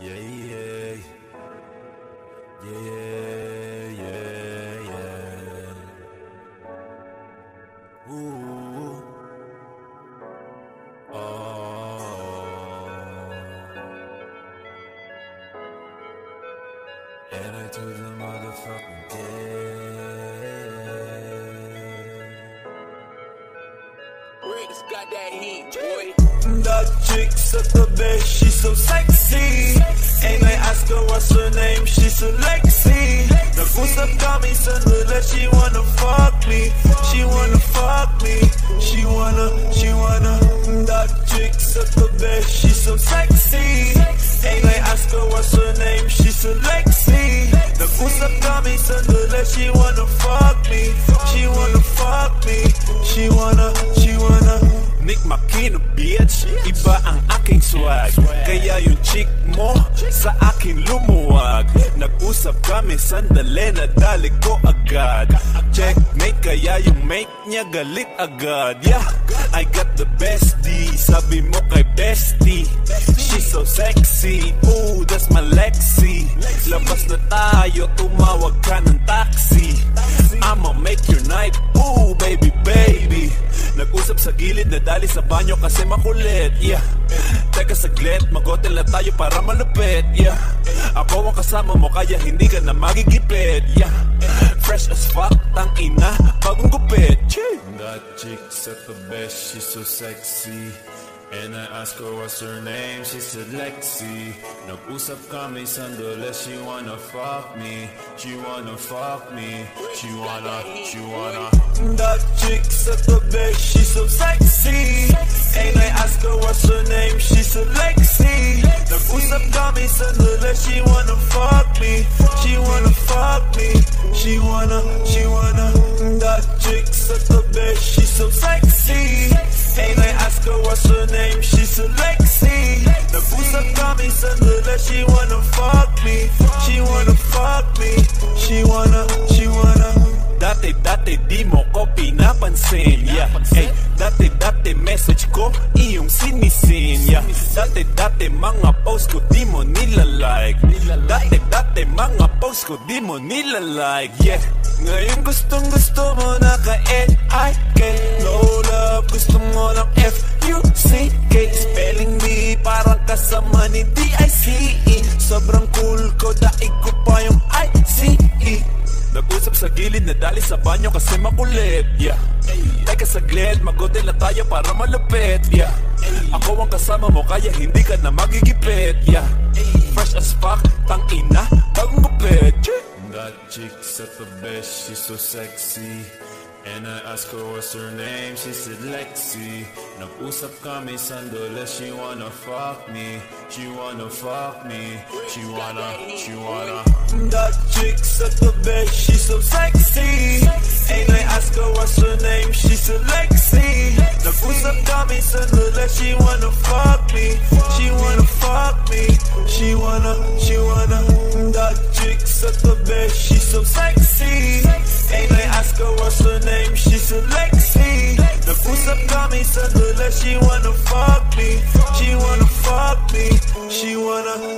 Yeah, yeah. Yeah, yeah, yeah. Ooh. Oh. And I told the motherfucking dead. Rick's got that heat, boy. The bed, Nag-usap kami she wanna fuck me. She wanna fuck me. She wanna, she wanna. That chick at the bed, she's so sexy. And I ask her what's her name, she's so Lexi. Nag-usap kami sandali, she wanna fuck me. She wanna fuck me. She wanna, she wanna. Nick Makino, bitch. Iba ang aking swag. Kaya yung chick mo Sa akin lumuwag. Nag-usap kami sandali Nadali ko agad. Checkmate kaya yung mate niya Galit agad. Yeah, I got the bestie. Sabi mo kay bestie She's so sexy. Ooh, that's my Lexi. Labas na tayo Tumawag ka ng taxi. I'ma make your night Ooh, Nag-usap sa gilid, nadali sa banyo kasi makulit Yeah, teka saglit, mag-hotel na tayo para malupit Yeah, ako ang kasama mo kaya hindi ka na magigipit Yeah, fresh as fuck, tang ina, bagong gupit! That chick's at the best, she's so sexy. And I asked her what's her name, she said Lexi. Nag-usap kami sandali, she wanna fuck me. She wanna fuck me. She wanna, she wanna. That chick at the bed, she's so sexy. And I ask her what's her name, she's so Lexi. Nag-usap kami sandali, she wanna me. She wanna fuck me. She wanna, she wanna. Dati dati di mo ko pinapansin yeah. Ay, dati dati message ko iyong sinisin yeah. Dati dati mga post ko di mo nilalike Dati dati mga post ko di mo nilalike yeah. Ngayon gustong gusto mo na ka-N-I-K kasama ni D-I-C-E Sobrang cool ko daig ko pa yung I-C-E Nag-usap sa gilid, nadali sa banyo kasi makulit Yeah. Teka saglit, mag-hotel na tayo para malupit Yeah. Ako ang kasama mo kaya hindi ka na magigipit Yeah. Fresh as fuck, tang ina, bagong gupit Chee! That chick's at the best, she's so sexy. And I asked her what's her name, she said Lexi. Nag-usap kami sandali, she wanna fuck me. She wanna fuck me. She wanna, she wanna. That chick's at the bed, she's so sexy. And I ask her what's her name, she's so Lexi. Nag-usap kami sandali, she wanna fuck me. She wanna fuck me. She wanna, she wanna. That chick's at the bed, she's so sexy. She wanna fuck me. She wanna fuck me. She wanna.